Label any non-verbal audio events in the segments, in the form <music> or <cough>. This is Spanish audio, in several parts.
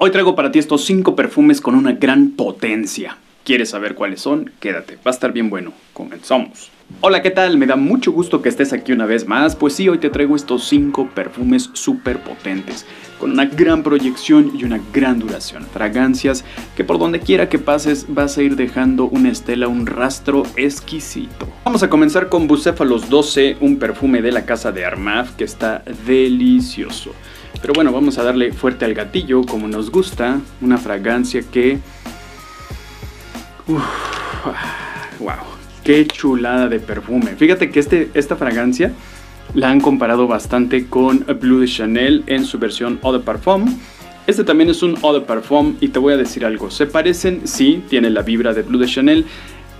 Hoy traigo para ti estos 5 perfumes con una gran potencia. ¿Quieres saber cuáles son? Quédate, va a estar bien bueno. Comenzamos. Hola, ¿qué tal? Me da mucho gusto que estés aquí una vez más. Pues sí, hoy te traigo estos 5 perfumes súper potentes, con una gran proyección y una gran duración. Fragancias que por donde quiera que pases vas a ir dejando una estela, un rastro exquisito. Vamos a comenzar con Bucéfalos 12, un perfume de la casa de Armaf que está delicioso. Pero bueno, vamos a darle fuerte al gatillo como nos gusta. Una fragancia que... wow, qué chulada de perfume. Fíjate que este, esta fragancia la han comparado bastante con Blue de Chanel en su versión Eau de Parfum. Este también es un Eau de Parfum y te voy a decir algo. Se parecen, sí, tiene la vibra de Blue de Chanel,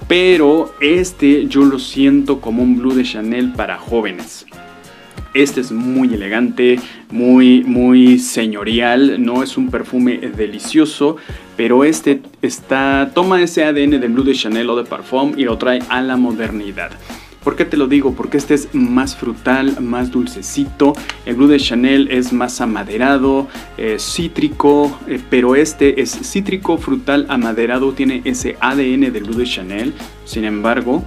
pero este yo lo siento como un Blue de Chanel para jóvenes. Este es muy elegante, muy, muy señorial, no es un perfume delicioso, pero este está, toma ese ADN de Blue de Chanel o de Parfum y lo trae a la modernidad. ¿Por qué te lo digo? Porque este es más frutal, más dulcecito. El Blue de Chanel es más amaderado, eh, cítrico, eh, pero este es cítrico, frutal, amaderado, tiene ese ADN del Blue de Chanel. Sin embargo,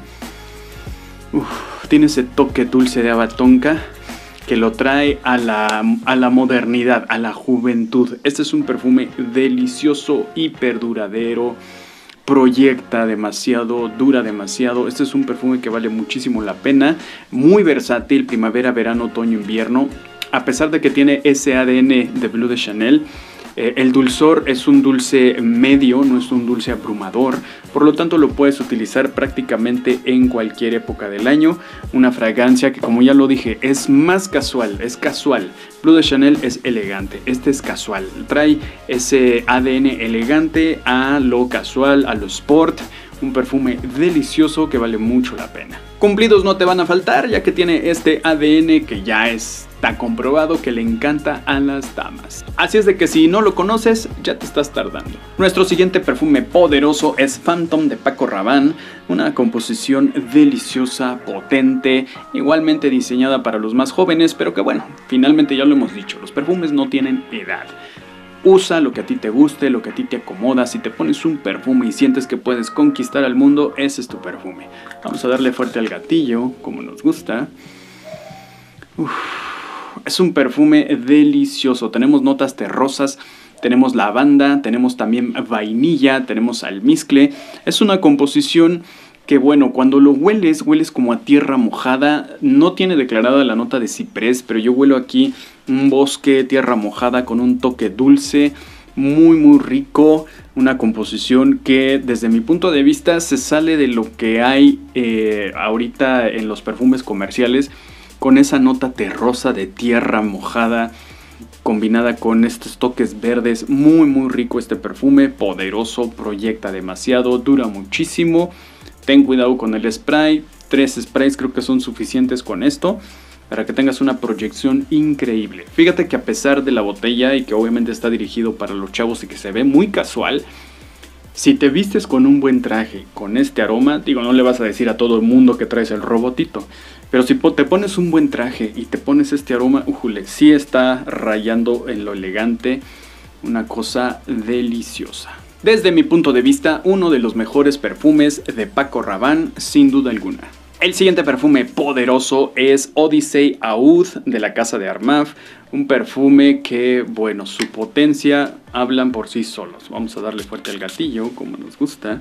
tiene ese toque dulce de abatonca que lo trae a la, a la modernidad, a la juventud. Este es un perfume delicioso, hiper duradero, proyecta demasiado, dura demasiado. Este es un perfume que vale muchísimo la pena, muy versátil, primavera, verano, otoño, invierno. A pesar de que tiene ese ADN de Blue de Chanel, eh, el dulzor es un dulce medio, no es un dulce abrumador, por lo tanto lo puedes utilizar prácticamente en cualquier época del año. Una fragancia que como ya lo dije es más casual, es casual. Blue de Chanel es elegante, este es casual, trae ese ADN elegante a lo casual, a lo sport, un perfume delicioso que vale mucho la pena. Cumplidos no te van a faltar ya que tiene este ADN que ya es Está comprobado que le encanta a las damas. Así es de que si no lo conoces, ya te estás tardando. Nuestro siguiente perfume poderoso es Phantom de Paco Rabanne, una composición deliciosa, potente, igualmente diseñada para los más jóvenes, pero que bueno, finalmente ya lo hemos dicho, los perfumes no tienen edad. Usa lo que a ti te guste, lo que a ti te acomoda. Si te pones un perfume y sientes que puedes conquistar al mundo, ese es tu perfume. Vamos a darle fuerte al gatillo, como nos gusta. Es un perfume delicioso. Tenemos notas terrosas, tenemos lavanda, tenemos también vainilla, tenemos almizcle. Es una composición que bueno, cuando lo hueles, hueles como a tierra mojada. No tiene declarada la nota de ciprés, pero yo huelo aquí un bosque, tierra mojada con un toque dulce, muy muy rico. Una composición que desde mi punto de vista se sale de lo que hay eh, ahorita en los perfumes comerciales con esa nota terrosa de tierra mojada combinada con estos toques verdes. Muy muy rico este perfume, poderoso, proyecta demasiado, dura muchísimo. Ten cuidado con el spray, tres sprays creo que son suficientes con esto para que tengas una proyección increíble. Fíjate que a pesar de la botella y que obviamente está dirigido para los chavos y que se ve muy casual, si te vistes con un buen traje, con este aroma, digo, no le vas a decir a todo el mundo que traes el robotito, pero si te pones un buen traje y te pones este aroma, ujule, sí está rayando en lo elegante, una cosa deliciosa. Desde mi punto de vista, uno de los mejores perfumes de Paco Rabanne, sin duda alguna. El siguiente perfume poderoso es Odyssey Oud de la casa de Armaf. Un perfume que, bueno, su potencia hablan por sí solos. Vamos a darle fuerte al gatillo, como nos gusta.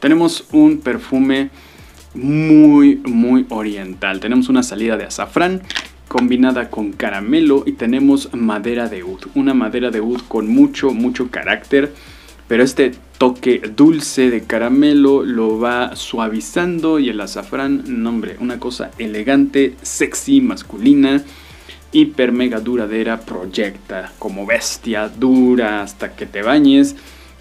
Tenemos un perfume muy, muy oriental. Tenemos una salida de azafrán combinada con caramelo y tenemos madera de oud. Una madera de oud con mucho, mucho carácter. Pero este toque dulce de caramelo lo va suavizando y el azafrán, nombre, una cosa elegante, sexy, masculina, hiper mega duradera, proyecta como bestia, dura hasta que te bañes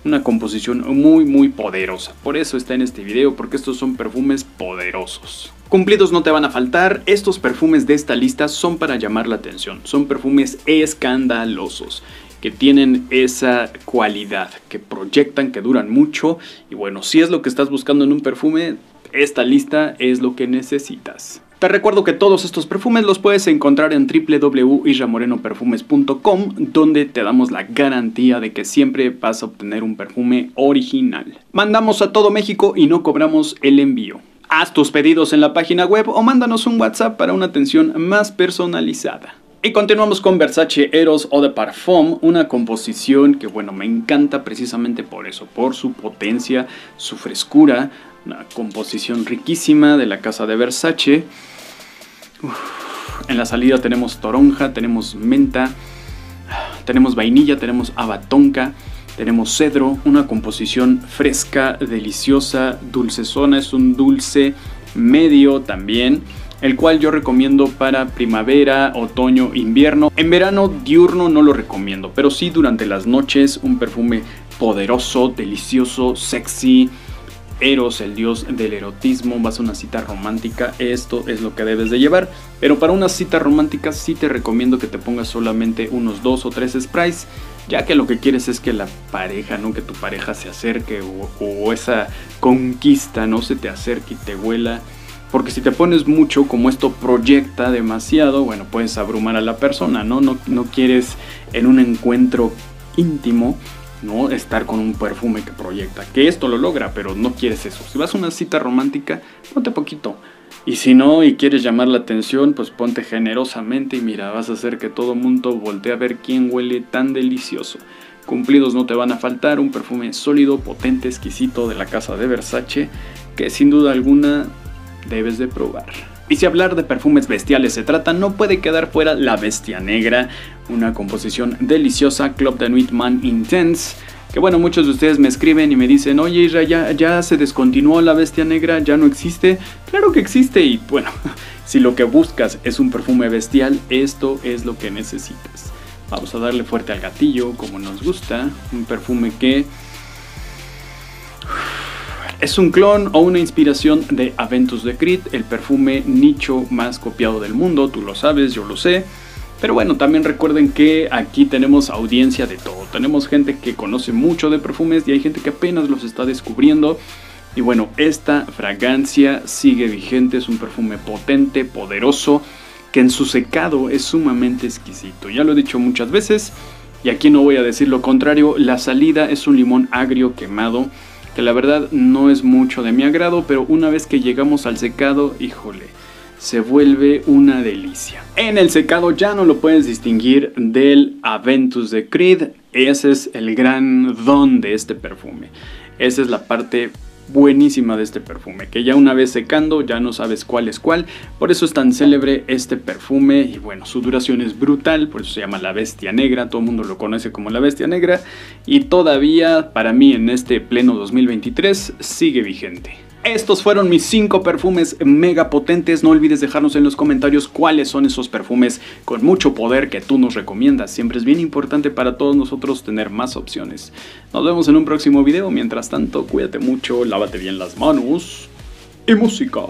una composición muy muy poderosa. Por eso está en este video, porque estos son perfumes poderosos. Cumplidos no te van a faltar, estos perfumes de esta lista son para llamar la atención, son perfumes escandalosos que tienen esa cualidad, que proyectan, que duran mucho y bueno, si es lo que estás buscando en un perfume, Esta lista es lo que necesitas. Te recuerdo que todos estos perfumes los puedes encontrar en www.isramorenoperfumes.com donde te damos la garantía de que siempre vas a obtener un perfume original. Mandamos a todo México y no cobramos el envío. Haz tus pedidos en la página web o mándanos un WhatsApp para una atención más personalizada. Y continuamos con Versace Eros o de Parfum, una composición que bueno, me encanta precisamente por eso, por su potencia, su frescura, una composición riquísima de la casa de Versace. En la salida tenemos toronja, tenemos menta, tenemos vainilla, tenemos abatonca, tenemos cedro, una composición fresca, deliciosa, dulcezona, es un dulce medio también, el cual yo recomiendo para primavera, otoño, invierno. En verano diurno no lo recomiendo, pero sí durante las noches un perfume poderoso, delicioso, sexy, Eros, el dios del erotismo, vas a una cita romántica, esto es lo que debes de llevar. Pero para una cita romántica sí te recomiendo que te pongas solamente unos dos o tres sprays, ya que lo que quieres es que la pareja, no que tu pareja se acerque o, esa conquista no se te acerque y te huela. Porque si te pones mucho, como esto proyecta demasiado, bueno, puedes abrumar a la persona, ¿no? No, no quieres en un encuentro íntimo ¿no? Estar con un perfume que proyecta. Que esto lo logra, pero no quieres eso. Si vas a una cita romántica, ponte poquito. Y si no y quieres llamar la atención, pues ponte generosamente y mira, vas a hacer que todo mundo voltee a ver quién huele tan delicioso. Cumplidos no te van a faltar, un perfume sólido, potente, exquisito de la casa de Versace, que sin duda alguna debes de probar. Y si hablar de perfumes bestiales se trata, no puede quedar fuera La Bestia Negra, una composición deliciosa, Club de Nuit Man Intense. Que bueno, muchos de ustedes me escriben y me dicen, oye Isra, ya, ya se descontinuó la bestia negra, ya no existe. Claro que existe y bueno, <laughs> si lo que buscas es un perfume bestial, esto es lo que necesitas. Vamos a darle fuerte al gatillo como nos gusta, un perfume que es un clon o una inspiración de Aventus de Creed, el perfume nicho más copiado del mundo, tú lo sabes, yo lo sé. Pero bueno, también recuerden que aquí tenemos audiencia de todo. Tenemos gente que conoce mucho de perfumes y hay gente que apenas los está descubriendo. Y bueno, esta fragancia sigue vigente, es un perfume potente, poderoso, que en su secado es sumamente exquisito. Ya lo he dicho muchas veces y aquí no voy a decir lo contrario, la salida es un limón agrio quemado que la verdad no es mucho de mi agrado, pero una vez que llegamos al secado, híjole, se vuelve una delicia. En el secado ya no lo puedes distinguir del Aventus de Creed, ese es el gran don de este perfume. Esa es la parte buenísima de este perfume, que ya una vez secando ya no sabes cuál es cuál, por eso es tan célebre este perfume y bueno, su duración es brutal, por eso se llama la bestia negra, todo el mundo lo conoce como la bestia negra y todavía para mí en este pleno 2023 sigue vigente. Estos fueron mis 5 perfumes mega potentes. No olvides dejarnos en los comentarios cuáles son esos perfumes con mucho poder que tú nos recomiendas. Siempre es bien importante para todos nosotros tener más opciones. Nos vemos en un próximo video. Mientras tanto, cuídate mucho, lávate bien las manos y música.